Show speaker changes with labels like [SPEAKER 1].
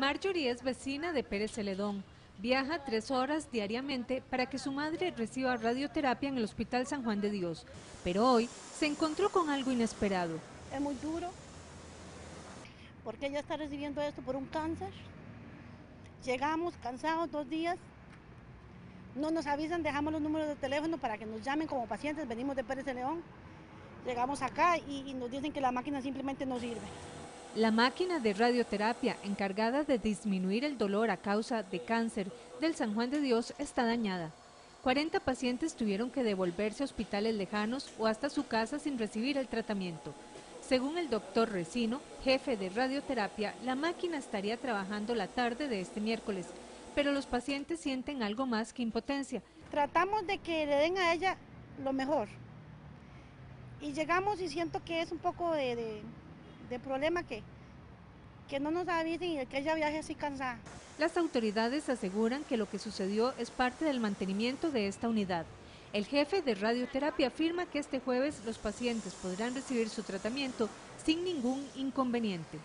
[SPEAKER 1] Marjorie es vecina de Pérez Celedón. Viaja tres horas diariamente para que su madre reciba radioterapia en el Hospital San Juan de Dios. Pero hoy se encontró con algo inesperado.
[SPEAKER 2] Es muy duro, porque ella está recibiendo esto por un cáncer. Llegamos cansados dos días, no nos avisan, dejamos los números de teléfono para que nos llamen como pacientes, venimos de Pérez Celedón. Llegamos acá y, y nos dicen que la máquina simplemente no sirve.
[SPEAKER 1] La máquina de radioterapia encargada de disminuir el dolor a causa de cáncer del San Juan de Dios está dañada. 40 pacientes tuvieron que devolverse a hospitales lejanos o hasta su casa sin recibir el tratamiento. Según el doctor Resino, jefe de radioterapia, la máquina estaría trabajando la tarde de este miércoles, pero los pacientes sienten algo más que impotencia.
[SPEAKER 2] Tratamos de que le den a ella lo mejor. Y llegamos y siento que es un poco de, de problema que, que no nos avisen y que ella viaje así cansada.
[SPEAKER 1] Las autoridades aseguran que lo que sucedió es parte del mantenimiento de esta unidad. El jefe de radioterapia afirma que este jueves los pacientes podrán recibir su tratamiento sin ningún inconveniente.